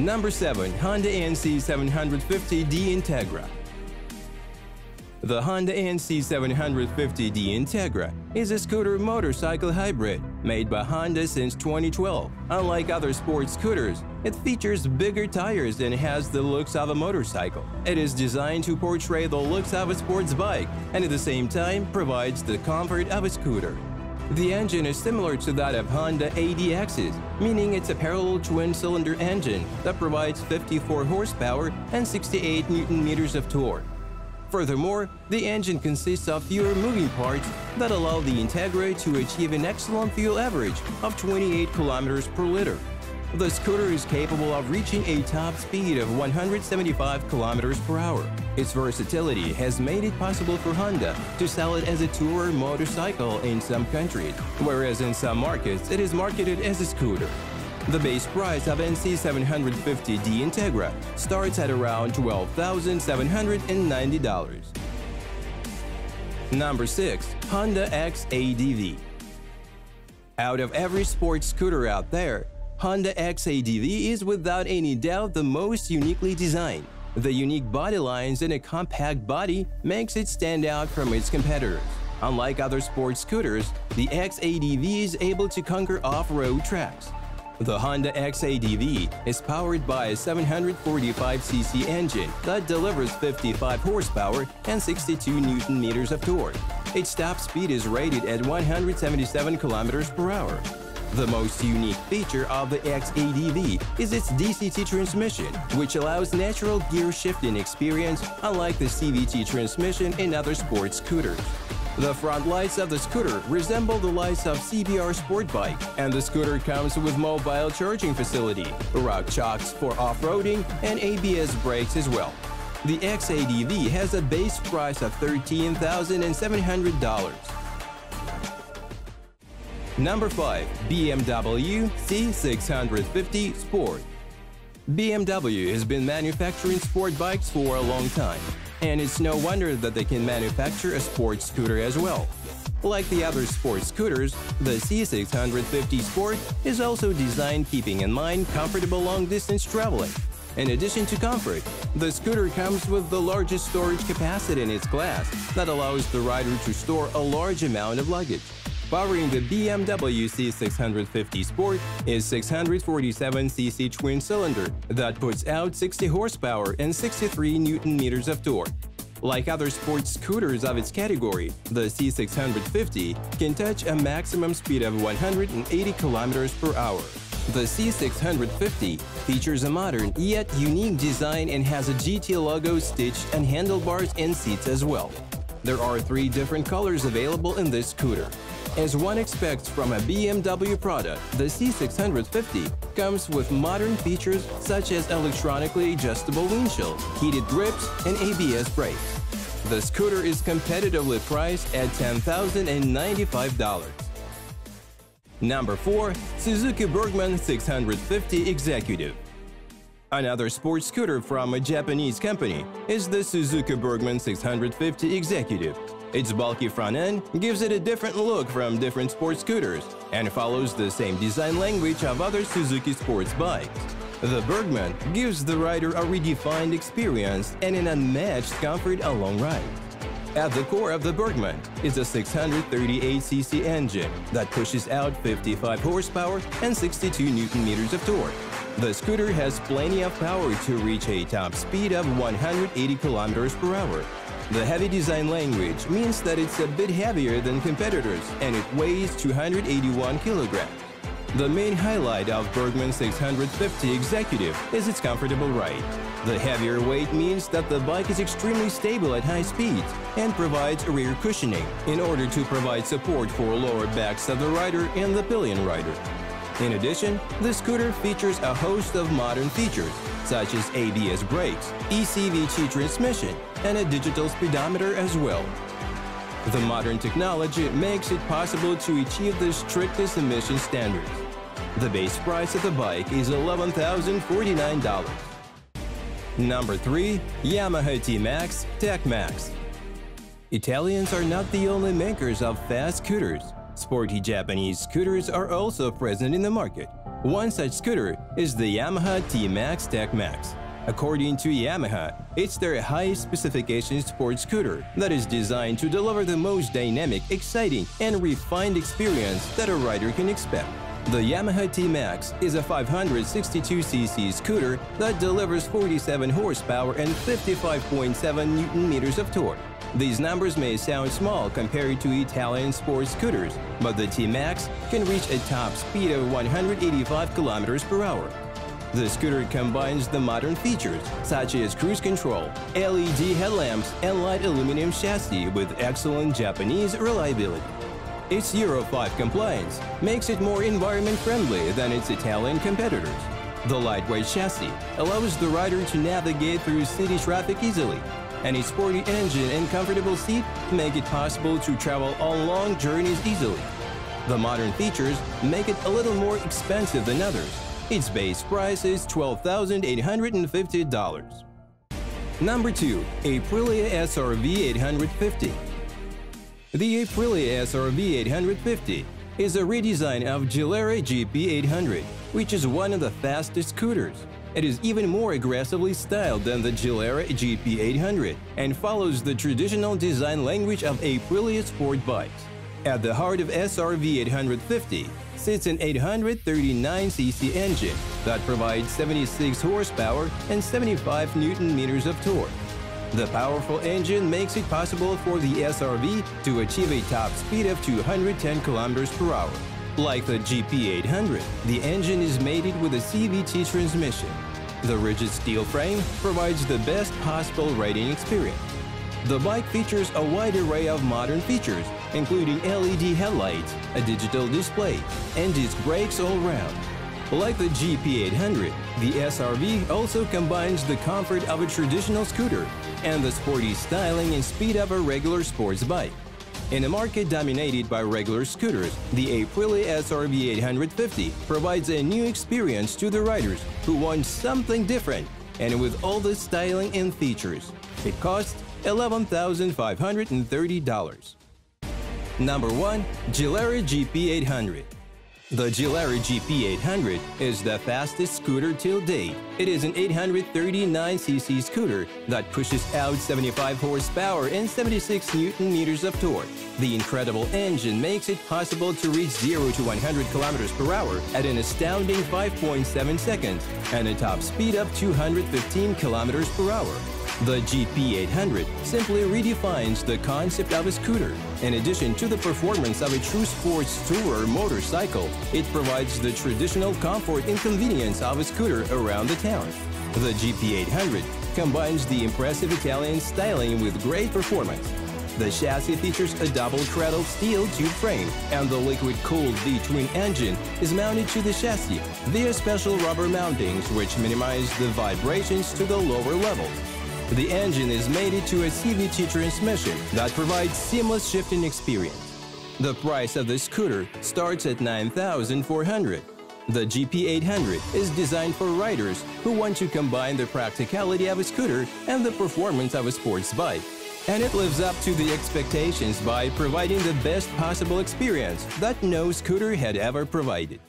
Number 7. Honda NC 750D Integra the Honda NC750D Integra is a scooter motorcycle hybrid made by Honda since 2012. Unlike other sports scooters, it features bigger tires and has the looks of a motorcycle. It is designed to portray the looks of a sports bike and at the same time provides the comfort of a scooter. The engine is similar to that of Honda ADX's, meaning it's a parallel twin-cylinder engine that provides 54 horsepower and 68 newton-meters of torque. Furthermore, the engine consists of fewer moving parts that allow the Integra to achieve an excellent fuel average of 28 kilometers per liter. The scooter is capable of reaching a top speed of 175 km per hour. Its versatility has made it possible for Honda to sell it as a tourer motorcycle in some countries, whereas in some markets it is marketed as a scooter. The base price of NC750D Integra starts at around $12,790. Number 6. Honda XADV Out of every sports scooter out there, Honda XADV is without any doubt the most uniquely designed. The unique body lines and a compact body makes it stand out from its competitors. Unlike other sports scooters, the XADV is able to conquer off-road tracks. The Honda XADV is powered by a 745cc engine that delivers 55 horsepower and 62 newton-meters of torque. Its top speed is rated at 177 km per hour. The most unique feature of the XADV is its DCT transmission, which allows natural gear shifting experience unlike the CVT transmission in other sports scooters. The front lights of the scooter resemble the lights of CBR Sport Bike, and the scooter comes with mobile charging facility, rock chocks for off-roading, and ABS brakes as well. The XADV has a base price of $13,700. Number 5. BMW C650 Sport BMW has been manufacturing sport bikes for a long time and it's no wonder that they can manufacture a sport scooter as well. Like the other sport scooters, the C650 Sport is also designed keeping in mind comfortable long-distance traveling. In addition to comfort, the scooter comes with the largest storage capacity in its class that allows the rider to store a large amount of luggage. Powering the BMW C650 Sport is 647cc twin-cylinder that puts out 60 horsepower and 63 newton-meters of torque. Like other sports scooters of its category, the C650 can touch a maximum speed of 180 km per hour. The C650 features a modern yet unique design and has a GT logo stitched and handlebars and seats as well. There are three different colors available in this scooter. As one expects from a BMW product, the C650 comes with modern features such as electronically adjustable windshield, heated grips, and ABS brakes. The scooter is competitively priced at $10,095. Number 4. Suzuki Burgman 650 Executive Another sports scooter from a Japanese company is the Suzuki Burgman 650 Executive. Its bulky front end gives it a different look from different sports scooters and follows the same design language of other Suzuki sports bikes. The Burgman gives the rider a redefined experience and an unmatched comfort along ride. At the core of the Burgman is a 638cc engine that pushes out 55 horsepower and 62 newton-meters of torque. The scooter has plenty of power to reach a top speed of 180 kilometers per hour the heavy design language means that it's a bit heavier than competitors and it weighs 281 kilograms. The main highlight of Burgman 650 Executive is its comfortable ride. The heavier weight means that the bike is extremely stable at high speeds and provides rear cushioning in order to provide support for lower backs of the rider and the pillion rider. In addition, the scooter features a host of modern features such as ABS brakes, ECVT transmission, and a digital speedometer as well. The modern technology makes it possible to achieve the strictest emission standards. The base price of the bike is $11,049. Number 3. Yamaha T-Max Tech Max Italians are not the only makers of fast scooters. Sporty Japanese scooters are also present in the market. One such scooter is the Yamaha T-Max Tech Max. According to Yamaha, it's their highest specification sports scooter that is designed to deliver the most dynamic, exciting, and refined experience that a rider can expect. The Yamaha T-Max is a 562cc scooter that delivers 47 horsepower and 55.7 newton meters of torque. These numbers may sound small compared to Italian sports scooters, but the T-Max can reach a top speed of 185 km per hour. The scooter combines the modern features such as cruise control, LED headlamps, and light aluminum chassis with excellent Japanese reliability. Its Euro 5 compliance makes it more environment-friendly than its Italian competitors. The lightweight chassis allows the rider to navigate through city traffic easily, and its sporty engine and comfortable seat make it possible to travel on long journeys easily. The modern features make it a little more expensive than others, its base price is $12,850. Number 2. Aprilia SRV 850 The Aprilia SRV 850 is a redesign of Gilera GP 800, which is one of the fastest scooters. It is even more aggressively styled than the Gilera GP 800 and follows the traditional design language of Aprilia sport bikes. At the heart of SRV 850 sits an 839cc engine that provides 76 horsepower and 75 newton meters of torque. The powerful engine makes it possible for the SRV to achieve a top speed of 210 km per hour. Like the GP800, the engine is mated with a CVT transmission. The rigid steel frame provides the best possible riding experience. The bike features a wide array of modern features, including LED headlights, a digital display, and disc brakes all round. Like the GP800, the SRV also combines the comfort of a traditional scooter and the sporty styling and speed of a regular sports bike. In a market dominated by regular scooters, the Aprilia SRV 850 provides a new experience to the riders who want something different and with all the styling and features. It costs $11,530. Number 1. Gilera GP800 the Gilera GP800 is the fastest scooter till date. It is an 839cc scooter that pushes out 75 horsepower and 76 newton meters of torque. The incredible engine makes it possible to reach 0 to 100 km per hour at an astounding 5.7 seconds and a top speed of 215 km per hour. The GP800 simply redefines the concept of a scooter. In addition to the performance of a true sports tourer motorcycle, it provides the traditional comfort and convenience of a scooter around the town. The GP800 combines the impressive Italian styling with great performance. The chassis features a double-cradle steel tube frame, and the liquid-cooled V-twin engine is mounted to the chassis via special rubber mountings which minimize the vibrations to the lower levels. The engine is mated to a CVT transmission that provides seamless shifting experience. The price of the scooter starts at 9400 The GP800 is designed for riders who want to combine the practicality of a scooter and the performance of a sports bike. And it lives up to the expectations by providing the best possible experience that no scooter had ever provided.